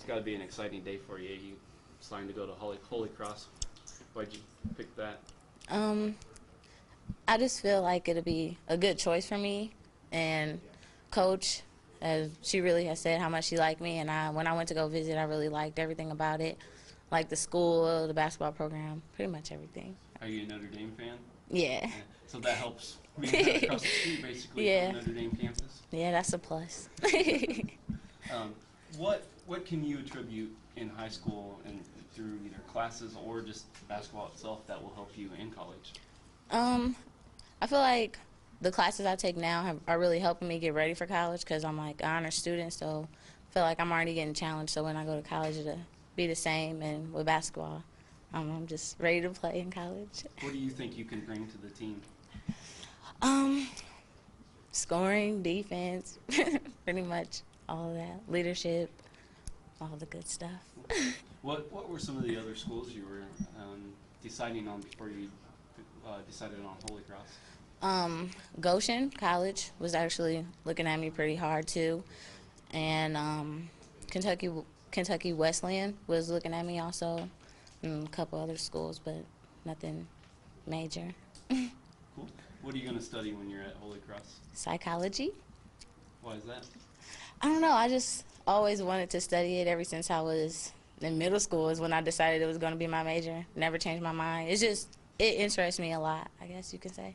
It's got to be an exciting day for you. You starting to go to Holy, Holy Cross. Why'd you pick that? Um, I just feel like it'll be a good choice for me. And coach, as she really has said how much she liked me, and I when I went to go visit, I really liked everything about it, like the school, the basketball program, pretty much everything. Are you a Notre Dame fan? Yeah, Yeah. So that helps. being across the street, basically, Yeah. from Notre Dame campus. yeah, that's a plus. Um, what what can you attribute in high school and through either classes or just basketball itself that will help you in college? Um, I feel like the classes I take now have, are really helping me get ready for college because I'm like an honor student, so I feel like I'm already getting challenged. So when I go to college, it'll be the same. And with basketball, um, I'm just ready to play in college. What do you think you can bring to the team? Um, scoring, defense, pretty much all of that, leadership, all the good stuff. What what were some of the other schools you were um, deciding on before you uh, decided on Holy Cross? Um, Goshen College was actually looking at me pretty hard too, and um, Kentucky Kentucky Wesleyan was looking at me also, and a couple other schools, but nothing major. Cool. What are you going to study when you're at Holy Cross? Psychology. Why is that? I don't know. I just always wanted to study it ever since I was in middle school. Is when I decided it was going to be my major. Never changed my mind. It's just it interests me a lot. I guess you can say.